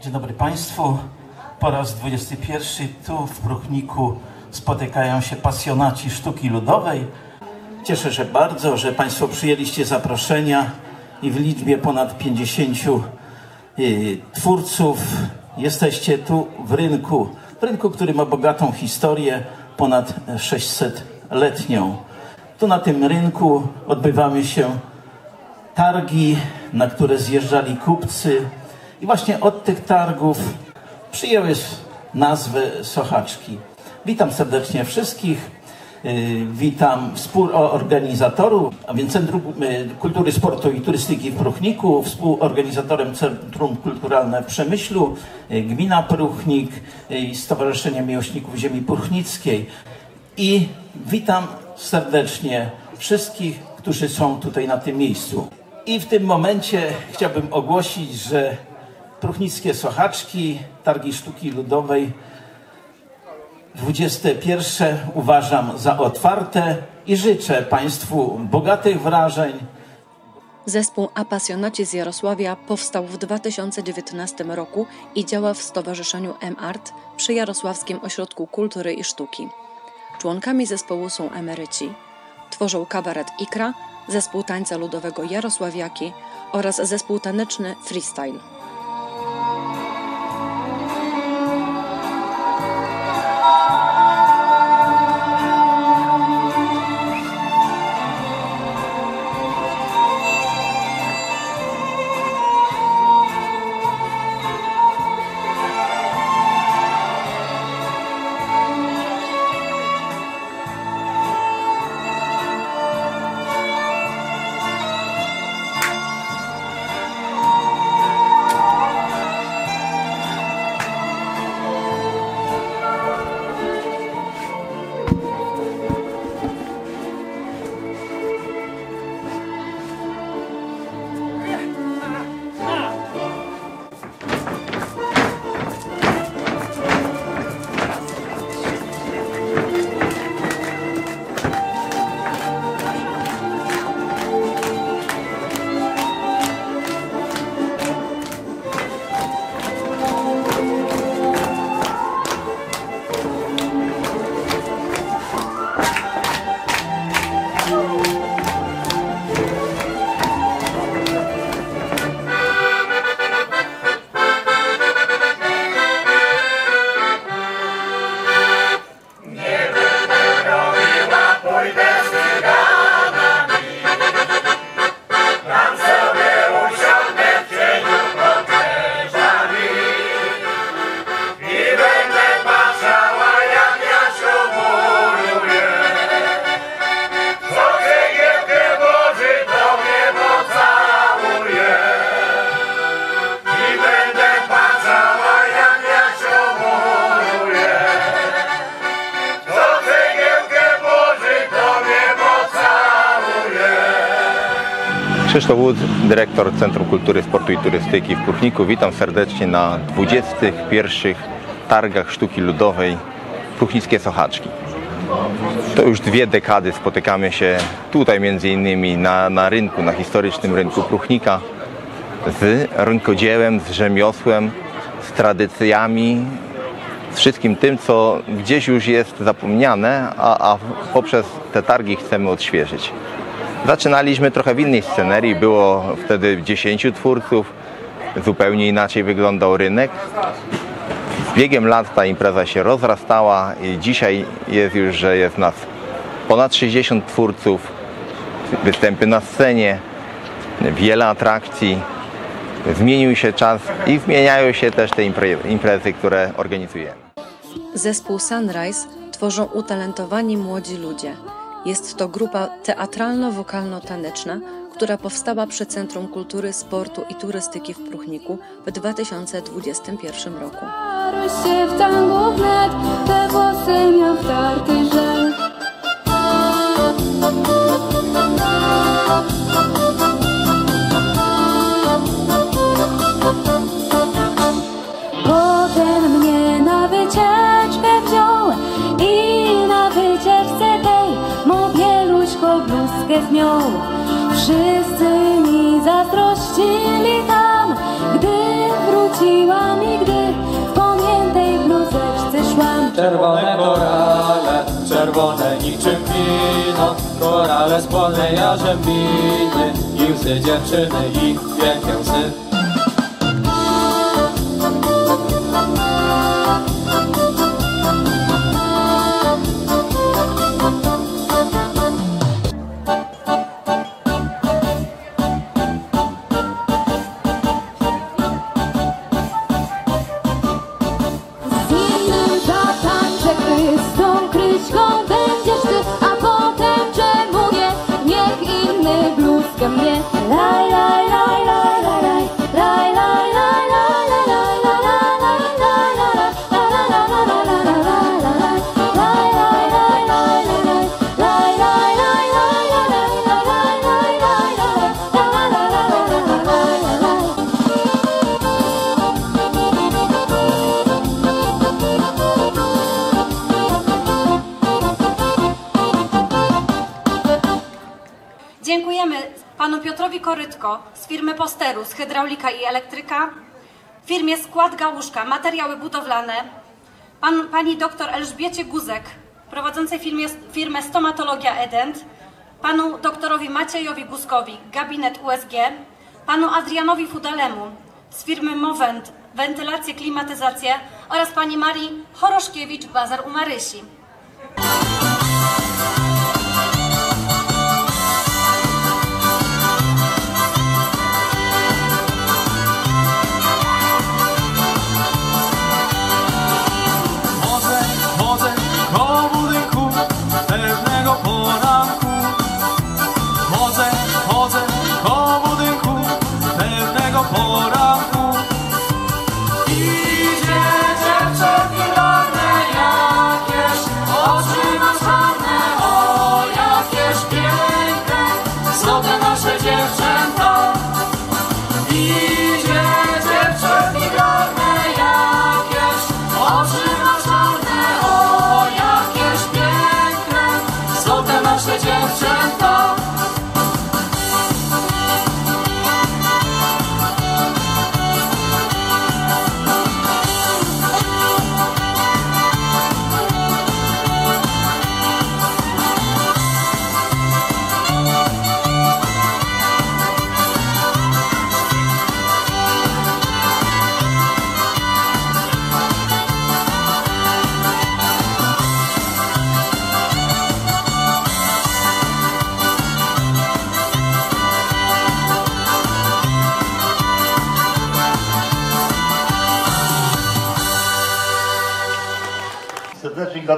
Dzień dobry Państwu. Po raz 21 tu w Pruchniku spotykają się pasjonaci sztuki ludowej. Cieszę się bardzo, że Państwo przyjęliście zaproszenia i w liczbie ponad 50 y, twórców jesteście tu w rynku. W rynku, który ma bogatą historię, ponad 600-letnią. Tu na tym rynku odbywały się targi, na które zjeżdżali kupcy. I właśnie od tych targów przyjęły nazwę Sochaczki. Witam serdecznie wszystkich. Y, Witam współorganizatorów, a więc Centrum y, Kultury, Sportu i Turystyki w Pruchniku, współorganizatorem Centrum Kulturalne w Przemyślu, y, Gmina Pruchnik i Stowarzyszenie Miłośników Ziemi Pruchnickiej. I witam serdecznie wszystkich, którzy są tutaj na tym miejscu. I w tym momencie chciałbym ogłosić, że Pruchnickie Sochaczki, Targi Sztuki Ludowej 21 uważam za otwarte i życzę Państwu bogatych wrażeń. Zespół Apasjonaci z Jarosławia powstał w 2019 roku i działa w Stowarzyszeniu M-Art przy Jarosławskim Ośrodku Kultury i Sztuki. Członkami zespołu są emeryci. Tworzą kabaret Ikra, zespół tańca ludowego Jarosławiaki oraz zespół taneczny Freestyle. Krzysztof Łódź, dyrektor Centrum Kultury, Sportu i Turystyki w Pruchniku. Witam serdecznie na 21. Targach Sztuki Ludowej Pruchnickie Sochaczki. To już dwie dekady spotykamy się tutaj między innymi na, na rynku, na historycznym rynku Pruchnika z rynkodziełem, z rzemiosłem, z tradycjami, z wszystkim tym, co gdzieś już jest zapomniane, a, a poprzez te targi chcemy odświeżyć. Zaczynaliśmy trochę w innej scenerii, było wtedy 10 twórców, zupełnie inaczej wyglądał rynek. Z biegiem lat ta impreza się rozrastała i dzisiaj jest już, że jest nas ponad 60 twórców, występy na scenie, wiele atrakcji. Zmienił się czas i zmieniają się też te imprezy, które organizujemy. Zespół Sunrise tworzą utalentowani młodzi ludzie. Jest to grupa teatralno-wokalno-taneczna, która powstała przy Centrum Kultury, Sportu i Turystyki w Pruchniku w 2021 roku. z nią. Wszyscy mi zazdrościli tam, gdy wróciłam i gdy w pamiętej bluzeczce szłam. Czerwone korale, czerwone niczym wino, korale z polnej jarzębiny i łzy dziewczyny i piękne Dziękujemy panu Piotrowi Korytko z firmy Posterus, Hydraulika i Elektryka, firmie Skład Gałuszka, materiały budowlane, pan, pani doktor Elżbiecie Guzek, prowadzącej firmie, firmę Stomatologia Edent, panu doktorowi Maciejowi Guzkowi, gabinet USG, panu Adrianowi Fudalemu z firmy Movent, wentylację, klimatyzację oraz pani Marii Choroszkiewicz, Bazar u Marysi.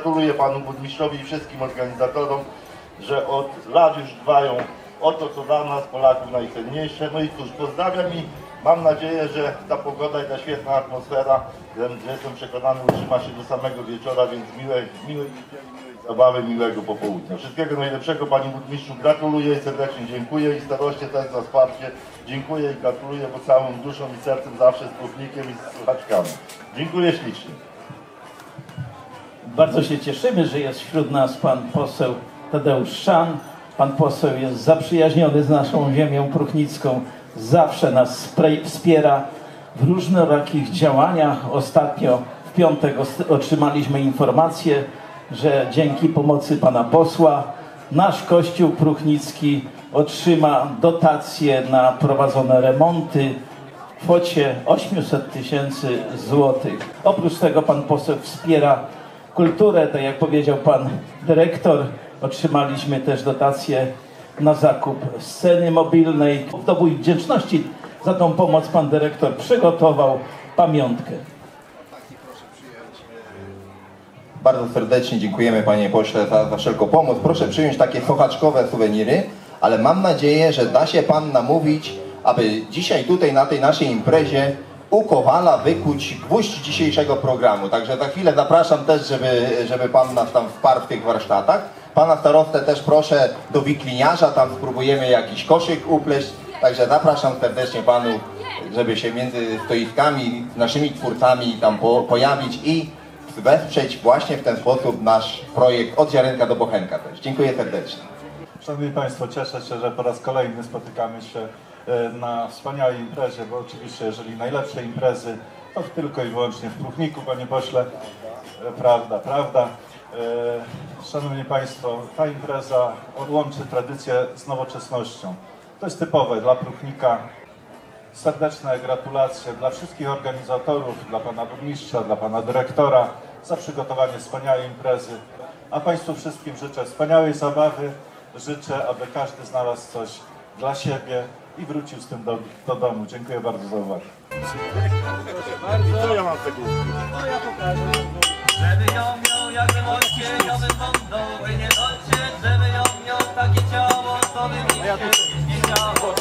Gratuluję panu burmistrzowi i wszystkim organizatorom, że od lat już dbają o to, co dla nas Polaków najcenniejsze. No i cóż, pozdrawiam i mam nadzieję, że ta pogoda i ta świetna atmosfera, jestem przekonany, utrzyma się do samego wieczora, więc miłej, miłej zabawy, miłego popołudnia. Wszystkiego najlepszego panie burmistrzu, gratuluję i serdecznie dziękuję i staroście też za wsparcie. Dziękuję i gratuluję, bo całą duszą i sercem zawsze z i z słuchaczkami. Dziękuję ślicznie. Bardzo się cieszymy, że jest wśród nas pan poseł Tadeusz Szan. Pan poseł jest zaprzyjaźniony z naszą ziemią pruchnicką, zawsze nas wspiera w różnorakich działaniach. Ostatnio w piątek otrzymaliśmy informację, że dzięki pomocy pana posła nasz kościół pruchnicki otrzyma dotacje na prowadzone remonty w kwocie 800 tysięcy złotych. Oprócz tego pan poseł wspiera kulturę, tak jak powiedział pan dyrektor, otrzymaliśmy też dotację na zakup sceny mobilnej. W dowód wdzięczności za tą pomoc pan dyrektor przygotował pamiątkę. Bardzo serdecznie dziękujemy panie pośle za, za wszelką pomoc. Proszę przyjąć takie sochaczkowe suweniry, ale mam nadzieję, że da się pan namówić, aby dzisiaj tutaj na tej naszej imprezie u Kowala wykuć gwóźdź dzisiejszego programu. Także za chwilę zapraszam też, żeby, żeby pan nas tam wparł w tych warsztatach. Pana starostę też proszę do wikliniarza, tam spróbujemy jakiś koszyk upleść. Także zapraszam serdecznie panu, żeby się między stoiskami, naszymi twórcami tam po, pojawić i wesprzeć właśnie w ten sposób nasz projekt od ziarenka do bochenka też. Dziękuję serdecznie. Szanowni Państwo, cieszę się, że po raz kolejny spotykamy się na wspaniałej imprezie, bo oczywiście jeżeli najlepsze imprezy, to tylko i wyłącznie w Pruchniku, Panie Pośle. E, Prawda, prawda. E, Szanowni Państwo, ta impreza odłączy tradycję z nowoczesnością. To jest typowe dla Pruchnika. Serdeczne gratulacje dla wszystkich organizatorów, dla Pana Burmistrza, dla Pana Dyrektora za przygotowanie wspaniałej imprezy. A Państwu wszystkim życzę wspaniałej zabawy. Życzę, aby każdy znalazł coś dla siebie i wrócił z tym do, do domu. Dziękuję bardzo za uwagę. Co ja mam z tego Żeby ją miał jak wymoście, ja bym by nie dojrzeć, żeby ją miał takie ciało, co by mi się nie działo.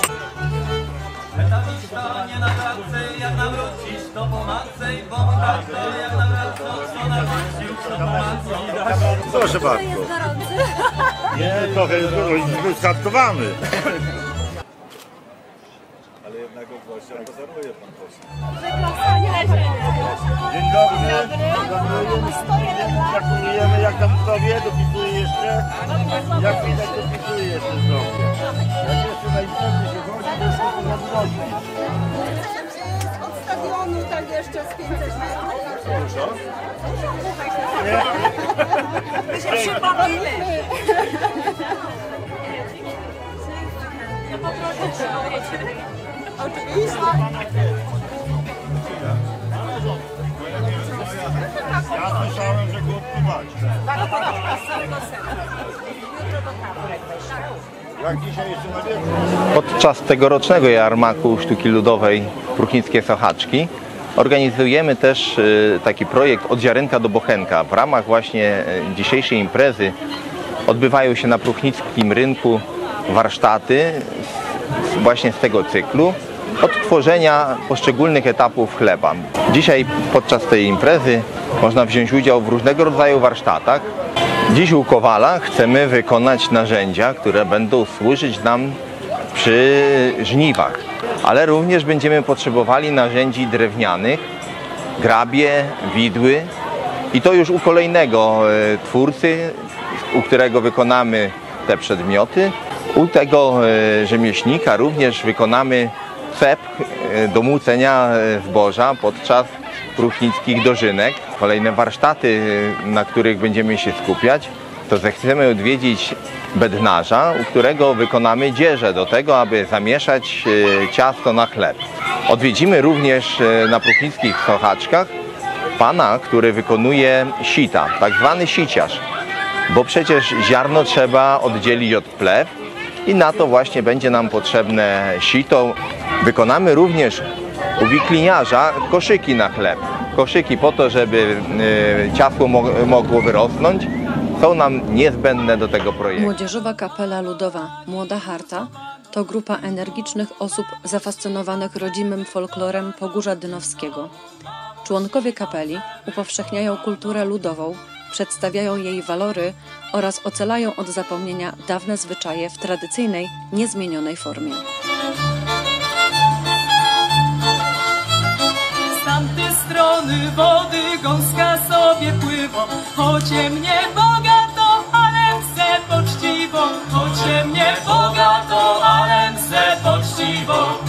Metaliczka nie na klatce, jak nawrócisz, to po matce i po matce, jak nawrócisz, to nawrócisz, to po matce. Proszę bardzo. Nie, trochę był skatkowany. Gościa Pan poseł. Dzień dobry. Gratulujemy. Jak tam zdrowie? Dopisuje jeszcze? Jak widać, dopisuje jeszcze zdrowie. Jak jeszcze na imprezy się chodzi, to jest to zazdrościć. Od stadionu tak jeszcze z 500 metrów. Dużo? My się przybawimy. Oczywiście. Ja słyszałem, że go odpływacie. Jak dzisiaj? Podczas tegorocznego jarmarku sztuki ludowej Pruchińskie Sochaczki organizujemy też y, taki projekt od ziarenka do bochenka. W ramach właśnie y, dzisiejszej imprezy odbywają się na Pruchnickim Rynku warsztaty właśnie z tego cyklu od tworzenia poszczególnych etapów chleba. Dzisiaj podczas tej imprezy można wziąć udział w różnego rodzaju warsztatach. Dziś u Kowala chcemy wykonać narzędzia, które będą służyć nam przy żniwach, ale również będziemy potrzebowali narzędzi drewnianych, grabie, widły i to już u kolejnego e, twórcy, u którego wykonamy te przedmioty. U tego e, rzemieślnika również wykonamy cep e, do młócenia e, zboża podczas pruchnickich dożynek. Kolejne warsztaty, e, na których będziemy się skupiać, to zechcemy odwiedzić bednarza, u którego wykonamy dzieżę do tego, aby zamieszać e, ciasto na chleb. Odwiedzimy również e, na pruchnickich sochaczkach pana, który wykonuje sita, tak zwany siciarz, bo przecież ziarno trzeba oddzielić od plew i na to właśnie będzie nam potrzebne sito. Wykonamy również u wikliniarza koszyki na chleb. Koszyki po to, żeby y, ciasło mo- mogło wyrosnąć, są nam niezbędne do tego projektu. Młodzieżowa kapela ludowa Młoda Harta to grupa energicznych osób zafascynowanych rodzimym folklorem Pogórza Dynowskiego. Członkowie kapeli upowszechniają kulturę ludową, przedstawiają jej walory oraz ocalają od zapomnienia dawne zwyczaje w tradycyjnej, niezmienionej formie. Strony wody gąska sobie pływa, chocie mnie bogato, ale chcę poczciwo, chocie mnie bogato, ale chcę poczciwo.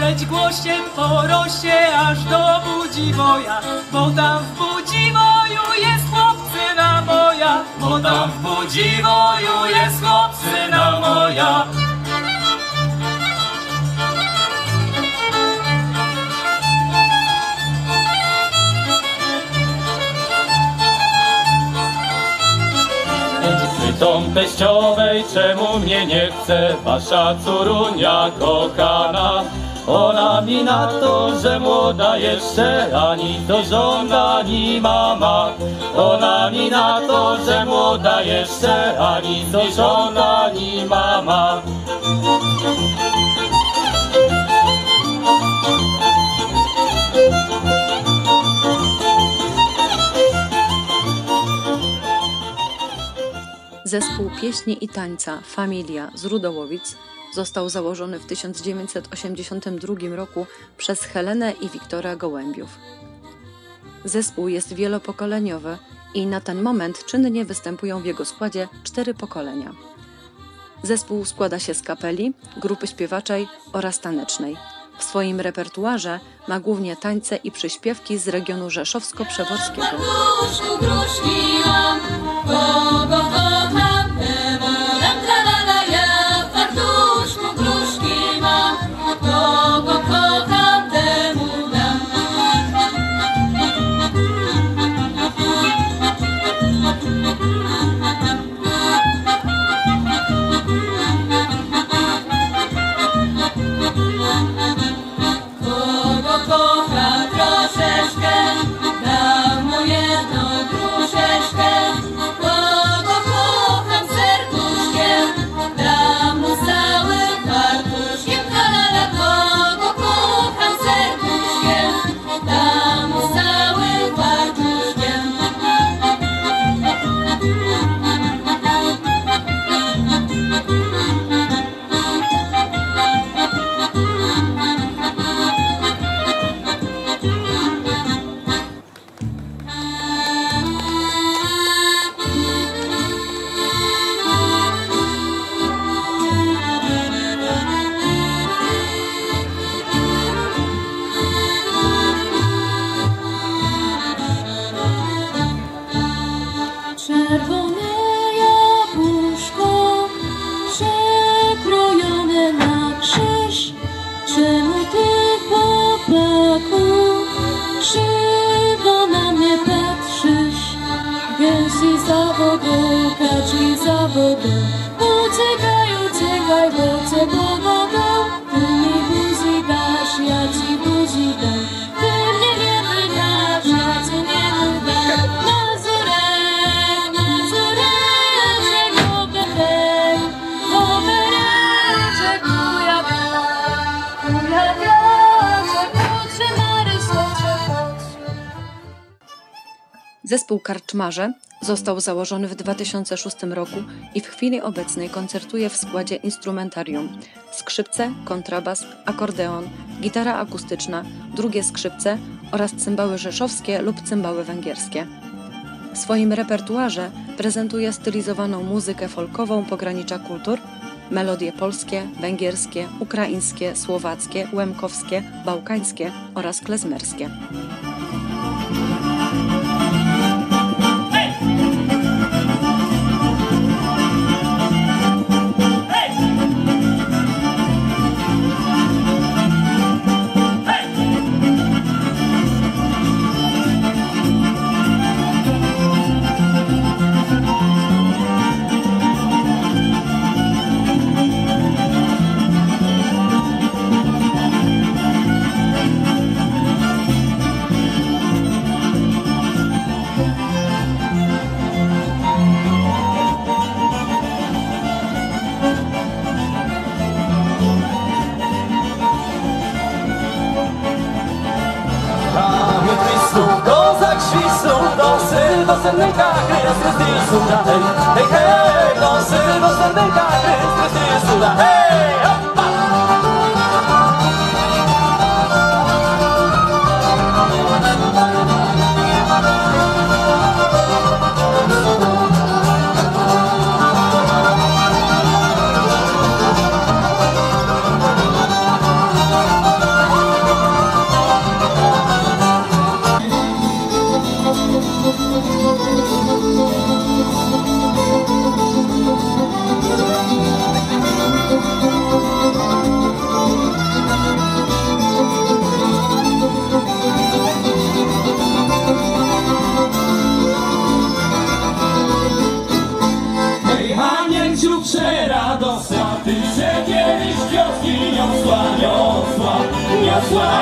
Leć głosiem po rosie aż do Budziwoja, bo tam w bo tam w Budziwoju jest chłopcyna moja. Pytom teściowej, czemu mnie nie chce wasza córunia kochana? Ona mi na to, że młoda jeszcze, ani to żona, ani mama. Ona mi na to, że młoda jeszcze, ani to żona, ani mama. Zespół pieśni i tańca Familia z Rudołowic został założony w 1982 roku przez Helenę i Wiktora Gołębiów. Zespół jest wielopokoleniowy i na ten moment czynnie występują w jego składzie cztery pokolenia. Zespół składa się z kapeli, grupy śpiewaczej oraz tanecznej. W swoim repertuarze ma głównie tańce i przyśpiewki z regionu rzeszowsko-przeworskiego. Uciekaj, uciekaj, bo cię powodą. Ty mi buzi dasz, ja ci buzi dam. Ty mnie nie wydasz, ja cię nie. Zespół Karczmarze został założony w 2006 roku i w chwili obecnej koncertuje w składzie instrumentarium skrzypce, kontrabas, akordeon, gitara akustyczna, drugie skrzypce oraz cymbały rzeszowskie lub cymbały węgierskie. W swoim repertuarze prezentuje stylizowaną muzykę folkową pogranicza kultur, melodie polskie, węgierskie, ukraińskie, słowackie, łemkowskie, bałkańskie oraz klezmerskie. Hey, hey,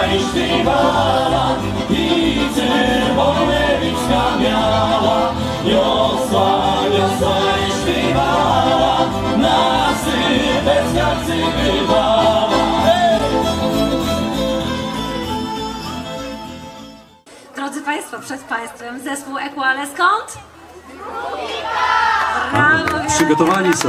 i śpiewała i czerwone liczka miała. Niosła, niosła i śpiewała, na sylwestrach przybywała. Hej! Drodzy Państwo, przed Państwem zespół Eku, ale skąd? Brawo, Przygotowani są.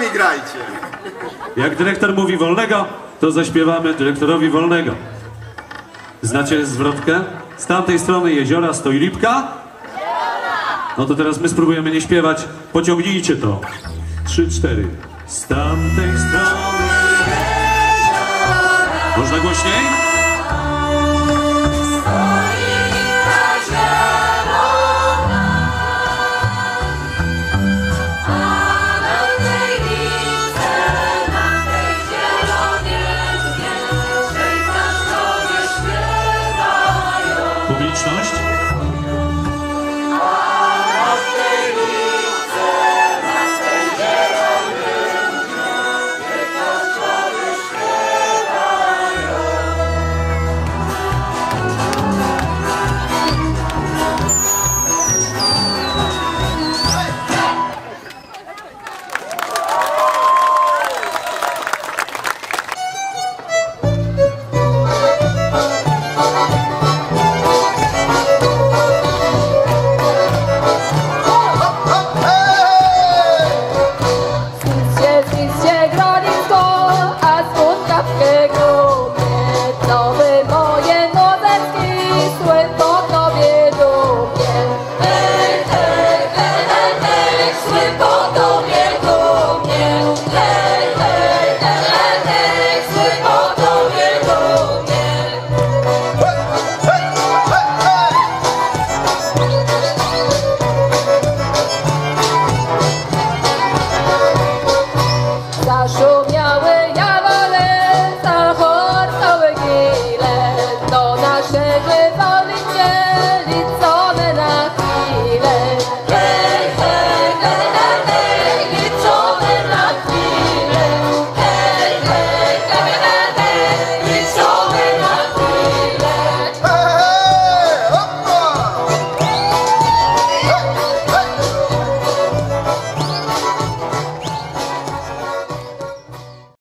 Nogami grajcie. Jak dyrektor mówi wolnego, to zaśpiewamy dyrektorowi wolnego. Znacie zwrotkę? Z tamtej strony jeziora stoi lipka? No to teraz my spróbujemy nie śpiewać. Pociągnijcie to. Trzy, cztery. Z tamtej strony Można głośniej?